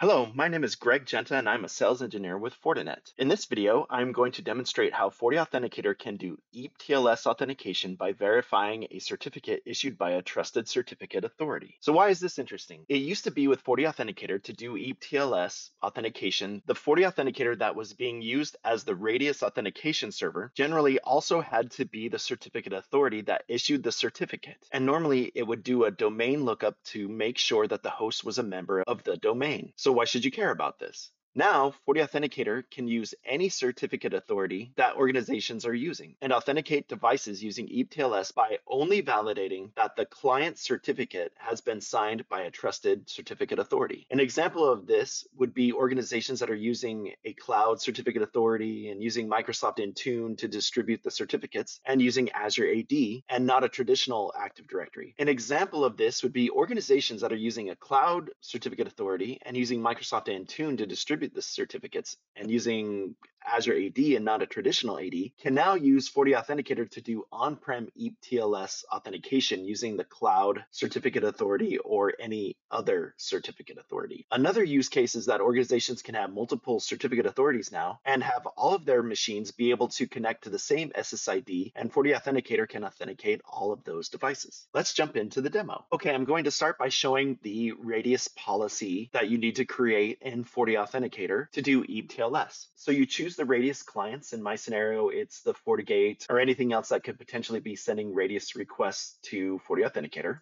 Hello, my name is Greg Genta and I'm a sales engineer with Fortinet. In this video, I'm going to demonstrate how FortiAuthenticator can do EAP-TLS authentication by verifying a certificate issued by a trusted certificate authority. So why is this interesting? It used to be with FortiAuthenticator to do EAP-TLS authentication, the FortiAuthenticator that was being used as the Radius authentication server generally also had to be the certificate authority that issued the certificate. And normally it would do a domain lookup to make sure that the host was a member of the domain. So so why should you care about this? Now, FortiAuthenticator can use any certificate authority that organizations are using and authenticate devices using EAP-TLS by only validating that the client certificate has been signed by a trusted certificate authority. An example of this would be organizations that are using a cloud certificate authority and using Microsoft Intune to distribute the certificates and using Azure AD and not a traditional Active Directory. An example of this would be organizations that are using a cloud certificate authority and using Microsoft Intune to distribute distribute the certificates and using Azure AD and not a traditional AD can now use FortiAuthenticator to do on-prem EAP-TLS authentication using the cloud certificate authority or any other certificate authority. Another use case is that organizations can have multiple certificate authorities now and have all of their machines be able to connect to the same SSID and FortiAuthenticator can authenticate all of those devices. Let's jump into the demo. Okay, I'm going to start by showing the radius policy that you need to create in FortiAuthenticator to do EAP-TLS. So you choose the Radius clients. In my scenario, it's the FortiGate or anything else that could potentially be sending Radius requests to FortiAuthenticator.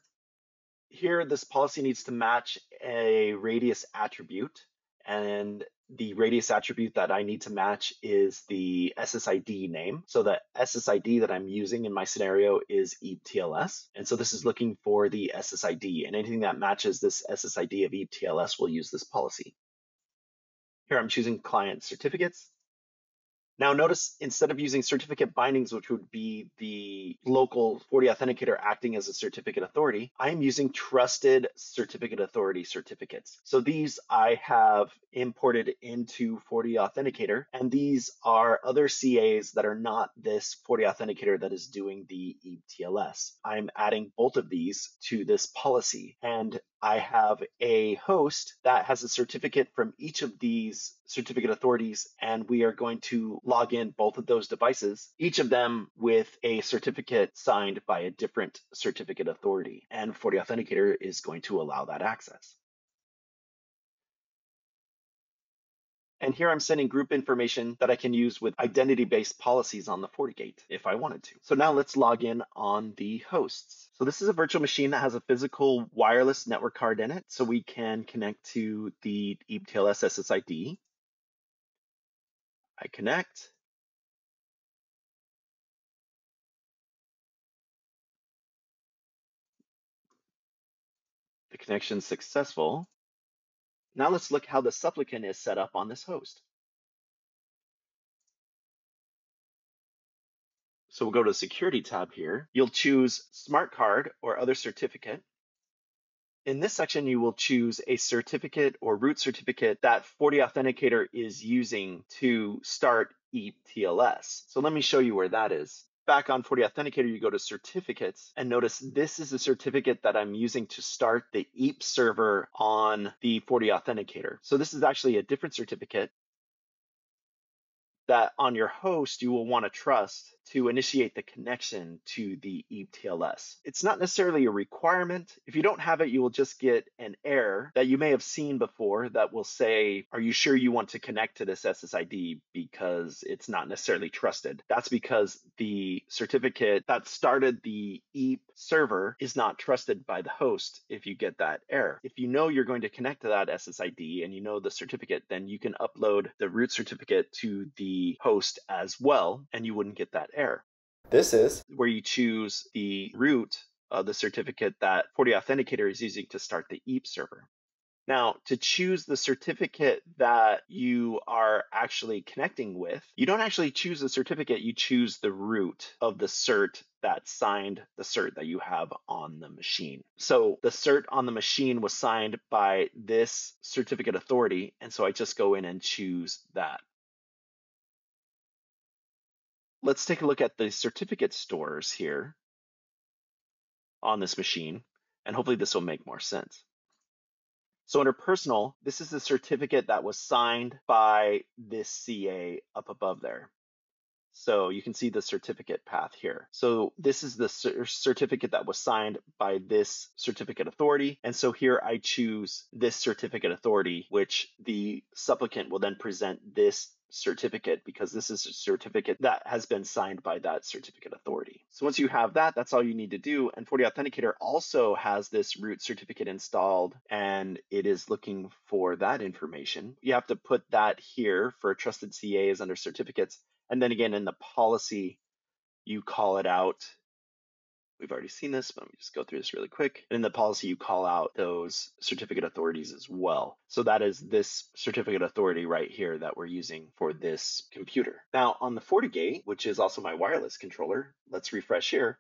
Here, this policy needs to match a Radius attribute. And the Radius attribute that I need to match is the SSID name. So the SSID that I'm using in my scenario is EAP-TLS. And so this is looking for the SSID. And anything that matches this SSID of EAP-TLS will use this policy. Here I'm choosing client certificates. Now notice instead of using certificate bindings, which would be the local FortiAuthenticator acting as a certificate authority, I am using trusted certificate authority certificates. So these I have imported into FortiAuthenticator and these are other CAs that are not this FortiAuthenticator that is doing the EAP-TLS. I'm adding both of these to this policy, and I have a host that has a certificate from each of these certificate authorities, and we are going to log in both of those devices, each of them with a certificate signed by a different certificate authority. And FortiAuthenticator is going to allow that access. And here I'm sending group information that I can use with identity-based policies on the FortiGate if I wanted to. So now let's log in on the hosts. So this is a virtual machine that has a physical wireless network card in it. So we can connect to the EAP-TLS SSID. I connect. The connection successful. Now let's look how the supplicant is set up on this host. So we'll go to the security tab here. You'll choose smart card or other certificate. In this section, you will choose a certificate or root certificate that FortiAuthenticator is using to start EAP-TLS. So let me show you where that is back on FortiAuthenticator, you go to certificates and notice this is a certificate that I'm using to start the EAP server on the FortiAuthenticator. So this is actually a different certificate that on your host you will want to trust to initiate the connection to the EAP-TLS. It's not necessarily a requirement. If you don't have it, you will just get an error that you may have seen before that will say, Are you sure you want to connect to this SSID? Because it's not necessarily trusted. That's because the certificate that started the EAP server is not trusted by the host if you get that error. If you know you're going to connect to that SSID and you know the certificate, then you can upload the root certificate to the host as well, and you wouldn't get that error. This is where you choose the root of uh, the certificate that FortiAuthenticator is using to start the EAP server. Now, to choose the certificate that you are actually connecting with, you don't actually choose the certificate, you choose the root of the cert that signed the cert that you have on the machine. So the cert on the machine was signed by this certificate authority, and so I just go in and choose that. Let's take a look at the certificate stores here on this machine, and hopefully this will make more sense. So under personal, this is the certificate that was signed by this CA up above there. So you can see the certificate path here. So this is the certificate that was signed by this certificate authority. And so here I choose this certificate authority, which the supplicant will then present this certificate because this is a certificate that has been signed by that certificate authority. So once you have that, that's all you need to do. And FortiAuthenticator also has this root certificate installed and it is looking for that information. You have to put that here for trusted CAs under certificates and then again, in the policy, you call it out. We've already seen this, but let me just go through this really quick. And in the policy, you call out those certificate authorities as well. So that is this certificate authority right here that we're using for this computer. Now on the FortiGate, which is also my wireless controller, let's refresh here.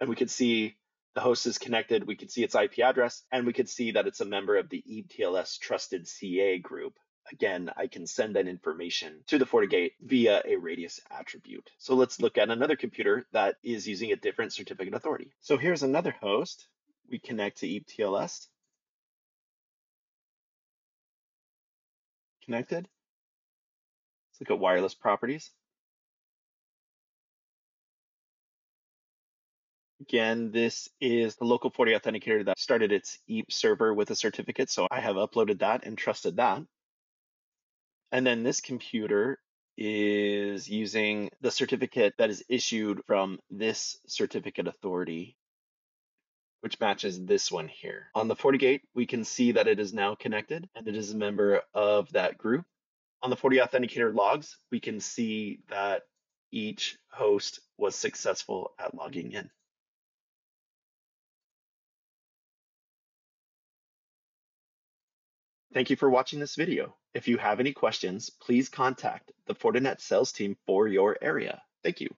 And we can see the host is connected. We can see its IP address, and we can see that it's a member of the ETLS trusted CA group again, I can send that information to the FortiGate via a radius attribute. So let's look at another computer that is using a different certificate authority. So here's another host. We connect to ETLS. Connected. Let's look at wireless properties. Again, this is the local FortiAuthenticator that started its EAP server with a certificate, so I have uploaded that and trusted that. And then this computer is using the certificate that is issued from this certificate authority, which matches this one here. On the FortiGate, we can see that it is now connected and it is a member of that group. On the FortiAuthenticator logs, we can see that each host was successful at logging in. Thank you for watching this video. If you have any questions, please contact the Fortinet sales team for your area. Thank you.